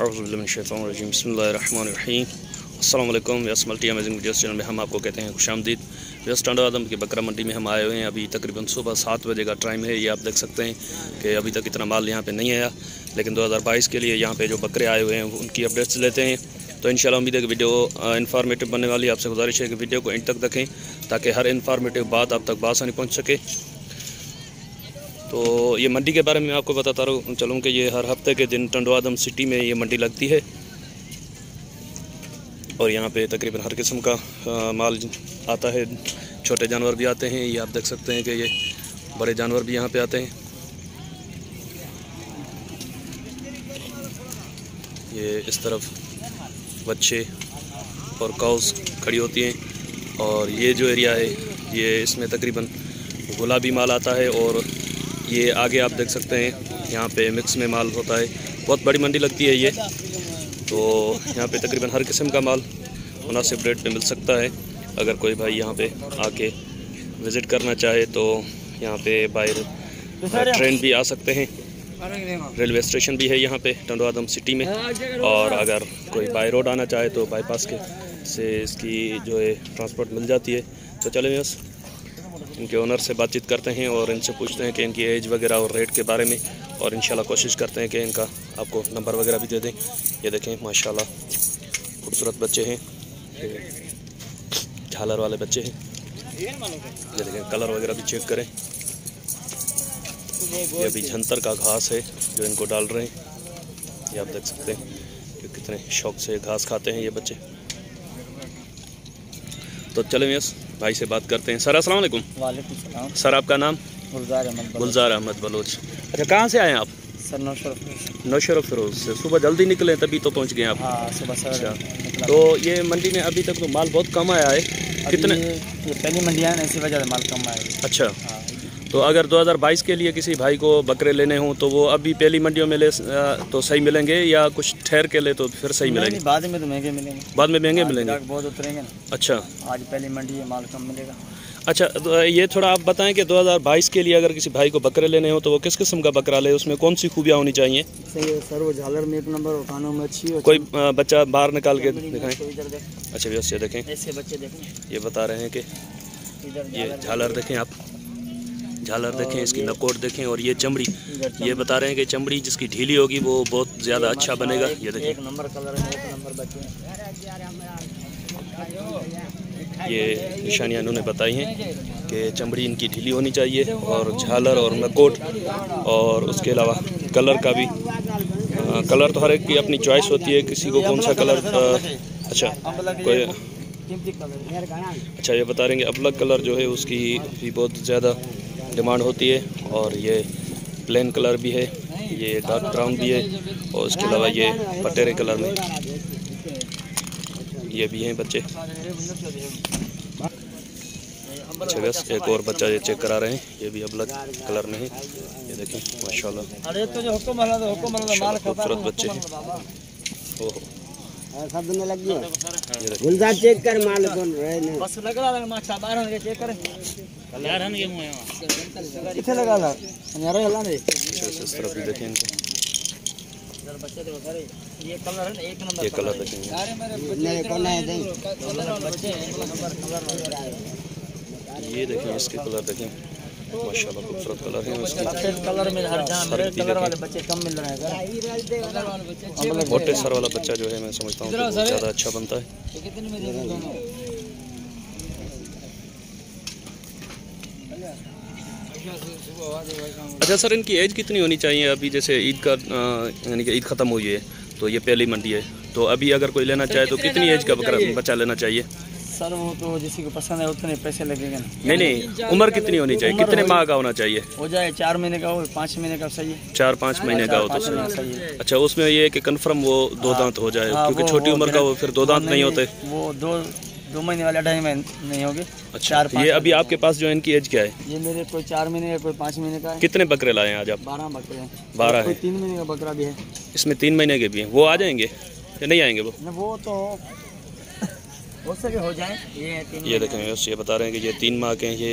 अज़बिल्लिनशैफ़ानरजीम बसमीम अल्लाम multi amazing videos channel में हम आपको कहते हैं खुश आमदीद व्यस्त टांडा आदम की बकरा मंडी में हम आए हुए हैं। अभी तकरीबन सुबह सात बजे का टाइम है। ये आप देख सकते हैं कि अभी तक इतना माल यहाँ पे नहीं आया। लेकिन 2022 के लिए यहाँ पे जो बकरे आए हुए हैं, उनकी अपडेट्स लेते हैं। तो इन उम्मीद है कि वीडियो इन्फॉर्मेटिव बनने वाली आपसे गुजारिश है कि वीडियो को इन तक देखें, ताकि हर इन्फॉर्मेटिव बात आप तक बासानी पहुँच सके। तो ये मंडी के बारे में आपको बताता रहूँ चलूँ कि ये हर हफ़्ते के दिन टंडवादम सिटी में ये मंडी लगती है। और यहाँ पे तकरीबन हर किस्म का आ, माल आता है। छोटे जानवर भी आते हैं ये आप देख सकते हैं कि ये बड़े जानवर भी यहाँ पे आते हैं। ये इस तरफ़ बच्चे और काउस खड़ी होती हैं। और ये जो एरिया है ये इसमें तकरीबन गुलाबी माल आता है और ये आगे आप देख सकते हैं, यहाँ पे मिक्स में माल होता है। बहुत बड़ी मंडी लगती है ये। तो यहाँ पे तकरीबन हर किस्म का माल मुनासिब रेट में मिल सकता है। अगर कोई भाई यहाँ पे आके विज़िट करना चाहे तो यहाँ पे बाहर ट्रेन भी आ सकते हैं। रेलवे स्टेशन भी है यहाँ पे टंडवादम सिटी में। और अगर कोई बाई रोड आना चाहे तो बाईपास के से इसकी जो है ट्रांसपोर्ट मिल जाती है। तो चले बस इनके ओनर से बातचीत करते हैं और इनसे पूछते हैं कि इनकी एज वगैरह और रेट के बारे में और इन कोशिश करते हैं कि इनका आपको नंबर वगैरह भी दे दें। ये देखें, माशाल्लाह, खूबसूरत बच्चे हैं। झालर वाले बच्चे हैं। ये देखें कलर वगैरह भी चेक करें। ये अभी झंतर का घास है जो इनको डाल रहे हैं। ये आप देख सकते हैं कि कितने शौक से घास खाते हैं ये बच्चे। तो चले यस। भाई से बात करते हैं। सर असल वालेकुम। सर आपका नाम? गुलजार अहमद गुलजार अहमद बलोच। अच्छा कहाँ से आए हैं आप? सर नौशर नौशर फिरोज से। सुबह जल्दी निकले तभी तो पहुँच गए आप। हाँ सुबह सर अच्छा। तो ये मंडी में अभी तक तो माल बहुत कम आया है। कितने? ये पहली मंडी आया ना इसी वजह से माल कम आया अच्छा। हाँ। तो अगर 2022 के लिए किसी भाई को बकरे लेने हों तो वो अभी पहली मंडियों में ले तो सही मिलेंगे या कुछ ठहर के ले तो फिर सही मिलेंगे? बाद में तो महँगे मिलेंगे। बाद में महँगे मिलेंगे? बहुत उतरेंगे अच्छा। आज पहली मंडी है माल कम मिलेगा। अच्छा तो ये थोड़ा आप बताएँ कि 2022 के लिए अगर किसी भाई को बकरे लेने हो तो वो किस किस्म का बकरा ले? उसमें कौन सी खूबियाँ होनी चाहिए? सही है सर वो झालर में एक नंबर और कानों में अच्छी कोई बच्चा बाहर निकाल के दिखाएँ। अच्छा व्यवस्था देखें। ऐसे बच्चे देखें। ये बता रहे हैं कि ये झालर देखें आप। झालर देखें इसकी नकोट देखें और ये चमड़ी ये बता रहे हैं कि चमड़ी जिसकी ढीली होगी वो बहुत ज़्यादा अच्छा बनेगा ये देखें है ये निशानियाँ इन्होंने बताई हैं कि चमड़ी इनकी ढीली होनी चाहिए और झालर और नकोट और उसके अलावा कलर का भी आ, कलर तो हर एक की अपनी चॉइस होती है किसी को कौन सा कलर अच्छा कोई अच्छा ये बता रहे हैं अबलग कलर जो है उसकी भी बहुत ज़्यादा डिमांड होती है और ये प्लेन कलर भी है ये डार्क ब्राउन भी है और उसके अलावा ये पटेरे कलर में ये भी हैं बच्चे। अच्छा बस एक और बच्चा ये चेक करा रहे हैं ये भी अलग कलर में है। ये देखें माशाल्लाह। अरे तो जो हुक्म वाला तो हुक्म वाला माल खूबसूरत बच्चे हैं। ओहो। सब दिन लग गया गुलजार चेक कर माल कौन रहे बस लग रहा है माछा बाहर के चेक कर। यार हन के मुँह किथे लगा ला। यार हला ने इस तरफ़ भी देखें इनको ये कलर है एक नंबर ये कलर देखेंगे। मेरे को नहीं। दे बच्चे एक नंबर कलर ये देखें इसके कलर देखें माशाल्लाह खूबसूरत कलर है उसके कलर में हर जहाँ मेरे कलर वाले बच्चे कम मिल रहे हैं मोटे सर वाला बच्चा जो है मैं समझता हूँ बहुत ज़्यादा अच्छा बनता है। अच्छा सर इनकी एज कितनी होनी चाहिए? अभी जैसे ईद का यानी कि ईद ख़त्म हुई है तो ये पहली मंडी है। तो अभी अगर कोई लेना चाहे तो कितनी एज का बकरा बच्चा लेना चाहिए? सर वो तो जिसी को पसंद है उतने पैसे लगेंगे नहीं नहीं उम्र कितनी होनी चाहिए? कितने माह का होना चाहिए? हो जाए चार महीने का हो पाँच महीने का सही है। चार पाँच महीने का हो तो सही अच्छा उसमें ये कि कंफर्म वो दो दांत हो जाए हाँ, क्योंकि छोटी उम्र का वो फिर दो दांत नहीं होते। वो दो दो महीने वाले ढाई महीने नहीं होंगे अच्छा चार ये अभी आपके पास जो इनकी एज क्या है? ये मेरे कोई चार महीने का कोई पाँच महीने का है। कितने बकरे लाए हैं आज आप? बारह बकरे हैं। बारह है। तीन महीने का बकरा भी है। इसमें तीन महीने के भी हैं। वो आ जाएँगे? या नहीं आएँगे वो? वो तो हो सके हो जाए। ये तीन ये देखें ये बता रहे हैं कि ये तीन माह के ये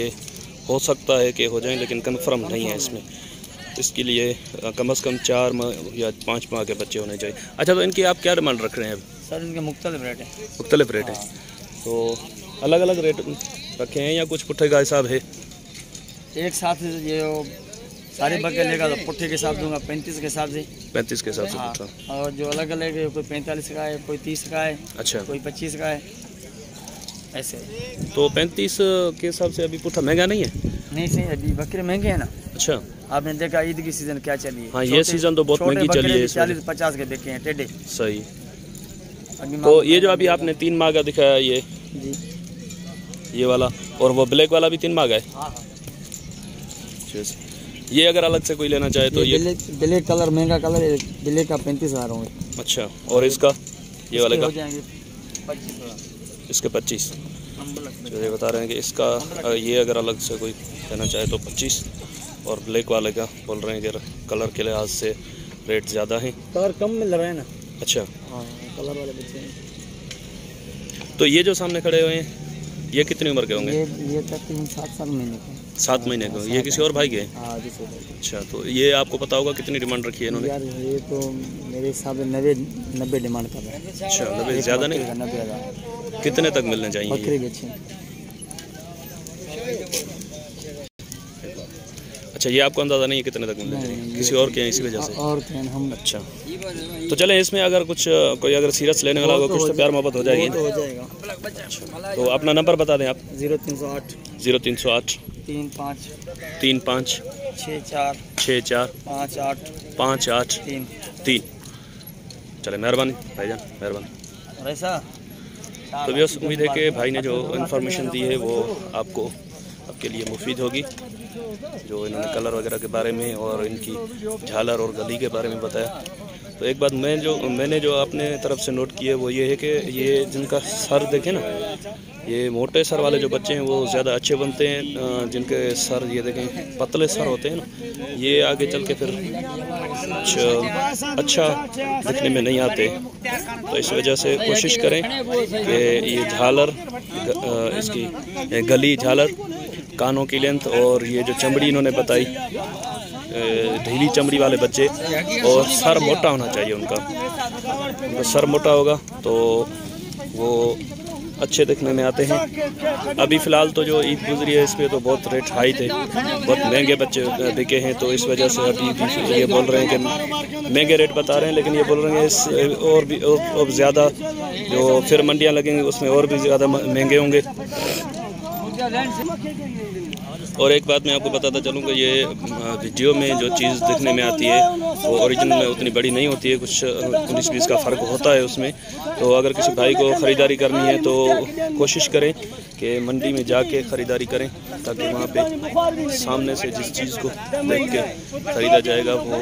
हो सकता है कि हो जाए लेकिन कन्फर्म नहीं है इसमें। इसके लिए कम अज़ कम चार माह या पाँच माह के बच्चे होने चाहिए। अच्छा तो इनकी आप क्या डिमांड रख रहे हैं सर इनके मुख्तलिफ़ रेट हैं। मुख्तलिफ़ रेट हैं। तो अलग अलग रेट रखे हैं या कुछ पुट्ठे का हिसाब है? एक साथ ये सारे बकरे लेगा तो पुट्ठे के हिसाब दूँगा पैंतीस के हिसाब से। पैंतीस के हिसाब से हाँ। और जो अलग अलग है कोई पैंतालीस का है कोई तीस का है अच्छा। कोई पच्चीस का है। ऐसे। तो पैंतीस के हिसाब से अभी पुट्ठा महँगा नहीं है? नहीं सही अभी बकरे महँगे हैं ना। अच्छा। आपने देखा ईद की सीज़न क्या चली है? हाँ, ये सीज़न तो बहुत महँगी चली है चालीस पचास के देखे हैं टेढ़े। सही। तो ये जो अभी आपने तीन माह का दिखाया ये। जी। ये वाला। और वो ब्लैक वाला भी तीन माह का है हाँ। हाँ. ये अगर अलग से कोई लेना चाहे तो ये ब्लैक ब्लैक कलर महँगा कलर ब्लैक का पैंतीस हज़ार होंगे। अच्छा। और इसका? ये वाले का? हो जाएँगे इसके पच्चीस। जो ये बता रहे हैं कि इसका ये अगर अलग से कोई कहना चाहे तो पच्चीस। और ब्लैक वाले का बोल रहे हैं कि कलर के लिहाज से रेट ज़्यादा है। कलर कम मिल रहा है ना? अच्छा। हाँ कलर वाले बच्चे हैं। तो ये जो सामने खड़े हुए हैं ये कितनी उम्र के होंगे? ये ये तकरीबन सात सात महीने के। सात महीने के ये किसी और भाई के? हैं हाँ अच्छा तो ये आपको पता होगा कितनी डिमांड रखी है इन्होंने? यार ये तो मेरे हिसाब से नब्बे नब्बे डिमांड कर रहे हैं। अच्छा नब्बे ज़्यादा नहीं? नब्बे हज़ार कितने तक मिलने चाहिए बकरी बेचे अच्छा। ये आपको अंदाज़ा नहीं है कितने तक मिलने चाहिए? किसी और के हैं इसी वजह से? और हम। अच्छा। तो चले इसमें अगर कुछ कोई अगर सीरियस लेने वाला होगा कुछ तो प्यार मोहब्बत हो जाएगी। तो अपना नंबर बता दें आप। ज़ीरो तीन सौ आठ। ज़ीरो तीन सौ आठ। तीन पाँच। तीन पाँच। छः चार। छः चार। पाँच आठ। पाँच आठ। तीन। तीन। चले मेहरबानी भाईजान मेहरबानी। ऐसा तो बस उम्मीद है कि भाई ने जो इन्फॉर्मेशन दी है वो आपको आपके लिए मुफीद होगी। जो इन्होंने कलर वगैरह के बारे में और इनकी झालर और गली के बारे में बताया। तो एक बात मैं जो, मैंने जो अपने तरफ़ से नोट की है वो ये है कि ये जिनका सर देखें ना, ये मोटे सर वाले जो बच्चे हैं वो ज़्यादा अच्छे बनते हैं जिनके सर ये देखें पतले सर होते हैं ना, ये आगे चल के फिर अच्छा दिखने में नहीं आते। तो इस वजह से कोशिश करें कि ये झालर इसकी गली झालर, कानों की लेंथ और ये जो चमड़ी इन्होंने बताई ढीली चमड़ी वाले बच्चे और सर मोटा होना चाहिए उनका। तो सर मोटा होगा तो वो अच्छे दिखने में आते हैं। अभी फ़िलहाल तो जो ईद गुजरी है इस पर तो बहुत रेट हाई थे। बहुत महँगे बच्चे बिके हैं तो इस वजह से अभी ये बोल रहे हैं कि महँगे रेट बता रहे हैं लेकिन ये बोल रहे हैं इस और भी और, और ज़्यादा जो फिर मंडियाँ लगेंगी उसमें और भी ज़्यादा महँगे होंगे। और एक बात मैं आपको बताता चलूँगा ये वीडियो में जो चीज़ देखने में आती है वो ओरिजिनल में उतनी बड़ी नहीं होती है, कुछ, उन्नीस बीस का फ़र्क होता है उसमें। तो अगर किसी भाई को ख़रीदारी करनी है तो कोशिश करें कि मंडी में जाके ख़रीदारी करें, ताकि वहाँ पे सामने से जिस चीज़ को देख के ख़रीदा जाएगा, वो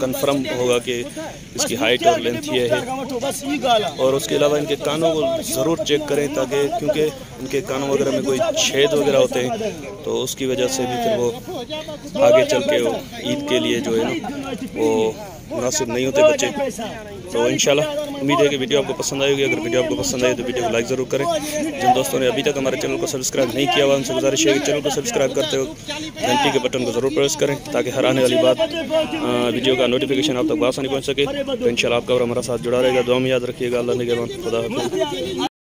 कंफर्म होगा कि इसकी हाइट और लेंथ ये है। और उसके अलावा इनके कानों को ज़रूर चेक करें, ताकि, क्योंकि इनके कानों वगैरह में कोई छेद वगैरह होते हैं तो उसकी वजह से भी फिर वो आगे चल के ईद के लिए जो है ना वो मुनासिब नहीं होते बच्चे। तो इंशाल्लाह, उम्मीद है कि वीडियो आपको पसंद आएगी अगर वीडियो आपको पसंद आए तो वीडियो को लाइक ज़रूर करें। जिन दोस्तों ने अभी तक हमारे चैनल को सब्सक्राइब नहीं किया हुआ, उनसे गुजारिश है कि चैनल को सब्सक्राइब करते हो घंटी के बटन को ज़रूर प्रेस करें, ताकि हर आने वाली बात वीडियो का नोटिफिकेशन आप तक आसानी पहुँच सके। तो इंशाल्लाह आपका और हमारा साथ जुड़ा रहेगा। दुआ में याद रखिएगा। अल्लाह ने खुदा